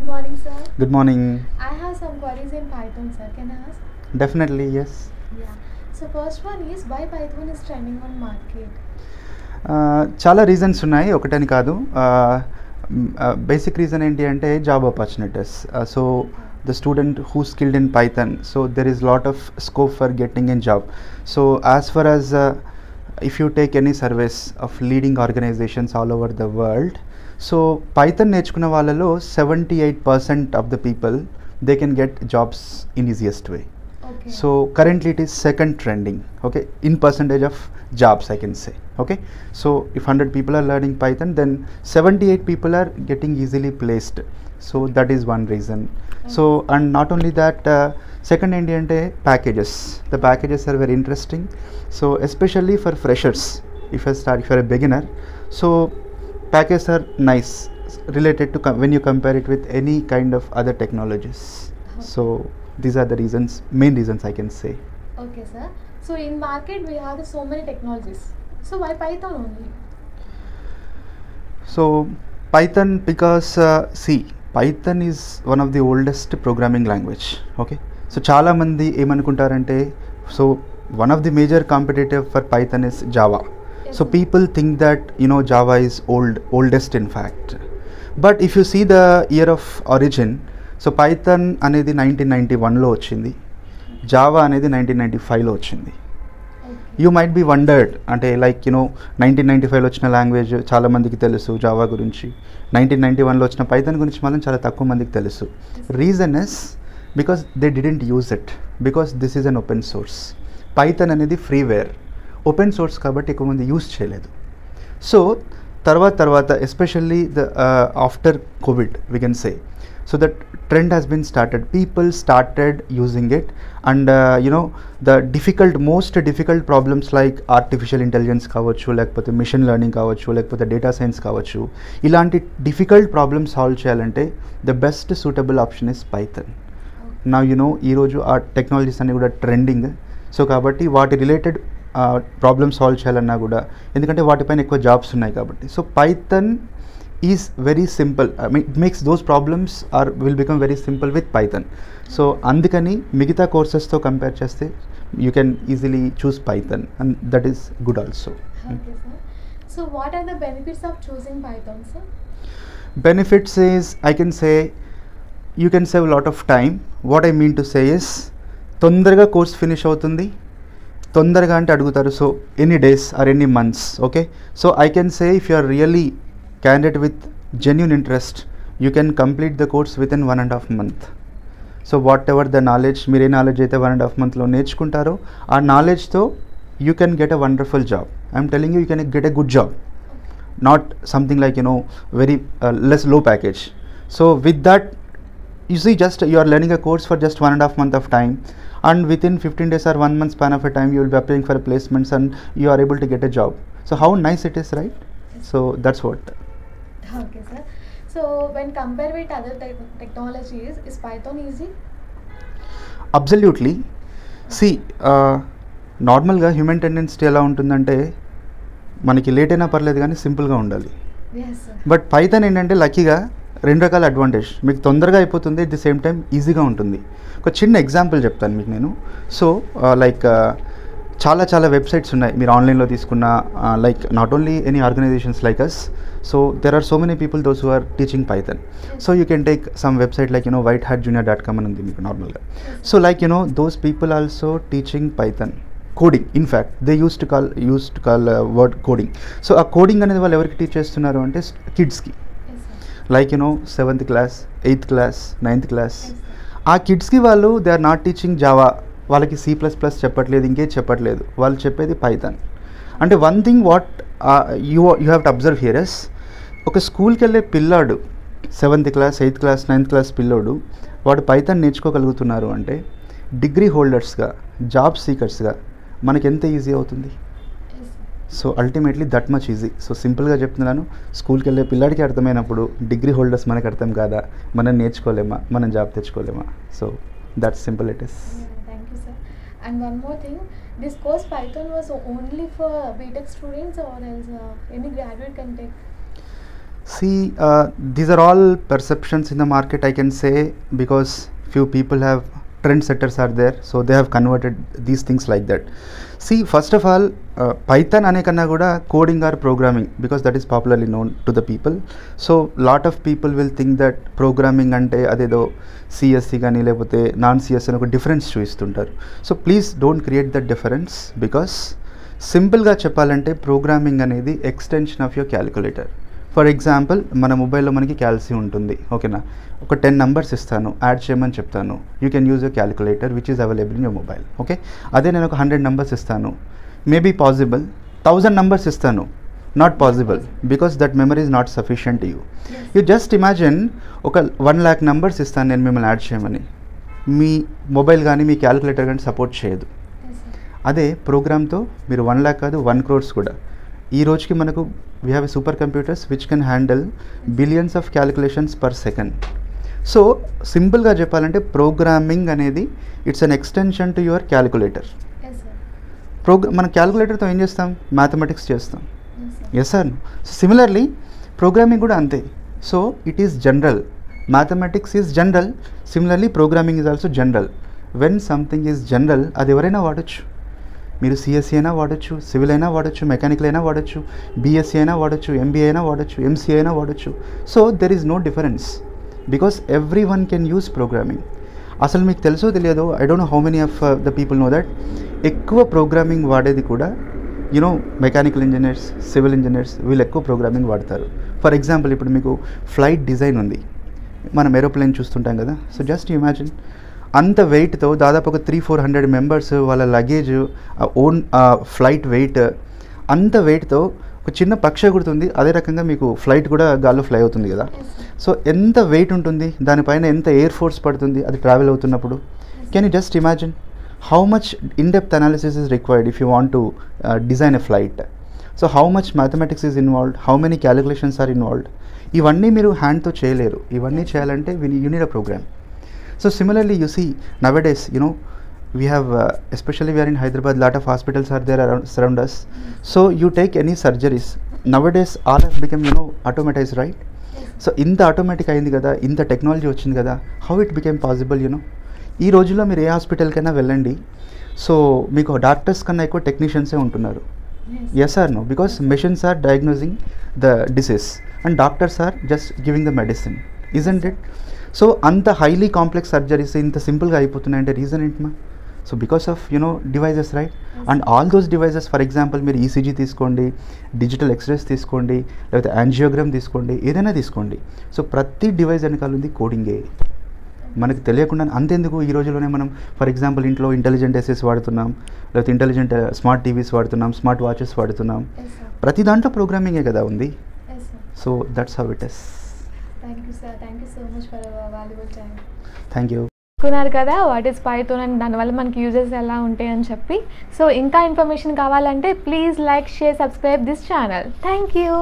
Good morning, sir. Good morning. I have some queries in Python, sir. Can I ask? Definitely, yes. Yeah. So first one is why Python is trending on market. చాలా reasons ఉన్నాయి ఒకటని కాదు basic reason ఏంటి అంటే job opportunities so the student who skilled in Python so there is lot of scope for getting in job so as far as if you take any service of leading organizations all over the world so Python నేర్చుకున్న వాళ్ళలో seventy eight percent of the people they can get jobs in easiest way so currently it is second trending okay in percentage of jobs I can say okay so if hundred people are learning Python then seventy eight people are getting easily placed so that is one reason so and not only that second ఏంటి అంటే packages the packages are very interesting so especially for freshers if I start if are a beginner so packages are nice related to when you compare it with any kind of other technologies. Uh-huh. So these are the reasons, main reasons I can say. Okay, sir. So in market we have so many technologies. So why Python only? So Python because uh, see, Python is one of the oldest programming language. Okay. So chala mandi em anukuntarante. So one of the major competitive for Python is Java. So people think that you know Java is old, oldest in fact. But if you see the year of origin so Python అనేది nineteen ninety వన్లో వచ్చింది Java అనేది nineteen ninety ఫైవ్లో వచ్చింది you might be wondered అంటే like you know nineteen ninety ఫైవ్లో వచ్చిన language చాలామందికి తెలుసు జావా గురించి నైన్టీన్ నైంటీ వన్లో వచ్చిన పైథన్ గురించి మాత్రం చాలా తక్కువ మందికి తెలుసు reason is because they didn't use it because this is an open source Python అనేది ఫ్రీవేర్ ఓపెన్ సోర్స్ కాబట్టి ఎక్కువ మంది యూజ్ చేయలేదు సో తర్వాత తర్వాత especially the after Covid we can say so that trend has been started people started using it and you know the difficult most difficult problems like artificial intelligence కావచ్చు లేకపోతే machine learning కావచ్చు లేకపోతే data science కావచ్చు ఇలాంటి difficult problems solve చేయాలంటే the best suitable option is Python నా you know ఈరోజు ఆ టెక్నాలజీస్ అన్ని కూడా ట్రెండింగ్ సో కాబట్టి వాటి రిలేటెడ్ ప్రాబ్లమ్ సాల్వ్ చేయాలన్నా కూడా ఎందుకంటే వాటిపైన ఎక్కువ జాబ్స్ ఉన్నాయి కాబట్టి so Python is very simple I mean it makes those problems are will become very simple with Python so అందుకని మిగతా కోర్సెస్తో కంపేర్ చేస్తే you can easily choose Python and that is good also benefits benefits is I can say you can save lot of time what I mean to say is తొందరగా course finish అవుతుంది తొందరగా అంటే అడుగుతారు so any days or any months okay so I can say if you are really candidate with genuine interest you can complete the course with in one and half month so whatever the knowledge మీరు ఏ knowledge అయితే one and half మంత్లో నేర్చుకుంటారో ఆ నాలెడ్జ్తో you can get a wonderful job I'm telling you can get a good job not something like you know very less low package so with that you see just you are learning a course for just one and half month of time and within 15 days or one month span of a time you will be applying for placements and you are able to get a job so how nice it is right so that's what okay sir so when compared with other te technologies is python easy absolutely see నార్మల్గా human tendency ఎలా ఉంటుందంటే మనకి late అయినా పర్లేదు కానీ సింపుల్గా ఉండాలి but Python ఏంటంటే లక్కీగా రెండు రకాల అడ్వాంటేజ్ మీకు తొందరగా అయిపోతుంది అట్ ది సేమ్ టైం ఈజీగా ఉంటుంది ఒక చిన్న ఎగ్జాంపుల్ చెప్తాను మీకు నేను సో లైక్ uh, uh, చాలా చాలా వెబ్సైట్స్ ఉన్నాయి మీరు ఆన్లైన్లో తీసుకున్న like not only any organizations like us so there are so many people those who are teaching Python so you can take some website like you know White Hat Junior dot com అని ఉంది మీకు నార్మల్గా so like you know those people also teaching Python coding in fact they use to call use to call word coding so ఆ coding అనేది వాళ్ళు ఎవరికి teach చేస్తున్నారు అంటే కిడ్స్కి like you know seventh class eighth class ninth class ఆ కిడ్స్కి వాళ్ళు they are not teaching Java వాళ్ళకి సి ప్లస్ ప్లస్ చెప్పట్లేదు ఇంకే చెప్పట్లేదు వాళ్ళు చెప్పేది పైథాన్ అంటే one thing what you you have to observe here is ఒక స్కూల్కి వెళ్ళే పిల్లాడు seventh class eighth class ninth class పిల్లోడు వాడు పైథాన్ నేర్చుకోగలుగుతున్నారు అంటే డిగ్రీ హోల్డర్స్గా జాబ్ సీకర్స్గా మనకి ఎంత ఈజీ అవుతుంది so ultimately that much easy so సింపుల్గా చెప్తున్నాను స్కూల్కి వెళ్ళే పిల్లాడికి అర్థమైనప్పుడు డిగ్రీ హోల్డర్స్ మనకి అర్థం కాదా మనం నేర్చుకోలేమా మనం job తెచ్చుకోలేమా so that simple it is and one more thing this are see these are all perceptions in the market I can say because few people have trend setters are there so they have converted these things like that C first of all Python అనే కన్నా కూడా coding or programming because that is popularly known to the people so lot of people will think that programming అంటే అదేదో CSC కానీ లేకపోతే non CS అని ఒక difference చూపిస్తుంటారు so please don't create that difference because సింపుల్గా చెప్పాలంటే ప్రోగ్రామింగ్ అనేది extension of your calculator for example మన మొబైల్లో మనకి క్యాల్సీ ఉంటుంది ఓకేనా ఒక టెన్ నెంబర్స్ ఇస్తాను యాడ్ చేయమని చెప్తాను you can use your calculator which is available in your mobile okay అదే నేను ఒక హండ్రెడ్ నెంబర్స్ ఇస్తాను మేబీ పాసిబుల్ థౌజండ్ నెంబర్స్ ఇస్తాను not possible because that memory is not sufficient you you just imagine ఒక one lakh numbers ఇస్తాను నేను మిమ్మల్ని add చేయమని మీ మొబైల్ కానీ మీ క్యాలిక్యులేటర్ కానీ సపోర్ట్ చేయదు అదే ప్రోగ్రామ్తో మీరు వన్ ల్యాక్ కాదు వన్ క్రోర్స్ కూడా ఈ రోజుకి మనకు a super computers which can handle billions of calculations per second so సింపుల్గా చెప్పాలంటే ప్రోగ్రామింగ్ అనేది it's an extension to your calculator program మన క్యాలిక్యులేటర్తో ఏం చేస్తాం మ్యాథమెటిక్స్ చేస్తాం ఎస్ సార్ సిమిలర్లీ ప్రోగ్రామింగ్ కూడా అంతే so it is general mathematics is general similarly programming is also general when something is general అది ఎవరైనా వాడచ్చు మీరు సిఎస్సి e అయినా వాడచ్చు సివిల్ అయినా వాడచ్చు మెకానికల్ అయినా వాడచ్చు బీఎస్సీ e అయినా వాడచ్చు ఎంబీఏ అయినా వాడచ్చు ఎంసీఏ అయినా వాడచ్చు so there is no difference because everyone can use programming అసలు మీకు తెలుసో తెలియదో I don't know how many of the people know that ఎక్కువ ప్రోగ్రామింగ్ వాడేది కూడా you know mechanical engineers civil engineers వీళ్ళు ఎక్కువ ప్రోగ్రామింగ్ వాడతారు ఫర్ ఎగ్జాంపుల్ ఇప్పుడు మీకు ఫ్లైట్ డిజైన్ ఉంది మనం ఏరోప్లేన్ చూస్తుంటాం కదా సో జస్ట్ ఇమాజిన్ అంత వెయిట్తో దాదాపు ఒక త్రీ ఫోర్ హండ్రెడ్ మెంబర్స్ వాళ్ళ లగేజ్ ఓన్ ఫ్లైట్ వెయిట్ అంత వెయిట్తో ఒక చిన్న పక్ష గుర్తుంది అదే రకంగా మీకు ఫ్లైట్ కూడా గాల్లో ఫ్లై అవుతుంది కదా సో ఎంత వెయిట్ ఉంటుంది దానిపైన ఎంత ఎయిర్ ఫోర్స్ పడుతుంది అది ట్రావెల్ అవుతున్నప్పుడు can you just imagine how much in depth analysis is required if you want to design a flight so how much mathematics is involved how many calculations are involved ఇవన్నీ మీరు హ్యాండ్తో చేయలేరు ఇవన్నీ చేయాలంటే we unit a program so similarly you see nowadays you know we have especially we're in Hyderabad lot of hospitals are there around surround us so you take any surgeries nowadays all has become you know automatize right so ఇంత automatic అయింది కదా ఇంత technology వచ్చింది కదా how it became possible you know ఈ రోజుల్లో మీరు ఏ హాస్పిటల్కైనా వెళ్ళండి సో మీకు డాక్టర్స్ కన్నా ఎక్కువ టెక్నీషియన్సే ఉంటున్నారు yes or no because machines are diagnosing the disease and doctors are just giving the medicine and డిట్ so అంత హైలీ కాంప్లెక్స్ సర్జరీస్ ఇంత సింపుల్గా అయిపోతున్నాయి అంటే రీజన్ ఏంటమ్మా so because of you know devices right and all those devices for example మీరు ECG e తీసుకోండి digital X-rays తీసుకోండి లేకపోతే యాంజియోగ్రామ్ తీసుకోండి ఏదైనా తీసుకోండి సో ప్రతి డివైజ్ వెనకాల ఉంది కోడింగే మనకు తెలియకుండా అంతెందుకు ఈ రోజులోనే మనం ఫర్ ఎగ్జాంపుల్ ఇంట్లో ఇంటెలిజెంట్ ఎస్ఎస్ వాడుతున్నాం లేకపోతే ఇంటెలిజెంట్ స్మార్ట్ టీవీస్ వాడుతున్నాం స్మార్ట్ వాచెస్ వాడుతున్నాం ప్రతి దాంట్లో ప్రోగ్రామింగే కదా ఉంది so that's how it is thank you sir thank you so much for thank you కదా వాట్ ఈస్ పైథోన్ అండ్ దానివల్ల మనకి యూజెస్ ఎలా ఉంటాయి అని చెప్పి సో ఇంకా ఇన్ఫర్మేషన్ కావాలంటే please like share subscribe this channel thank you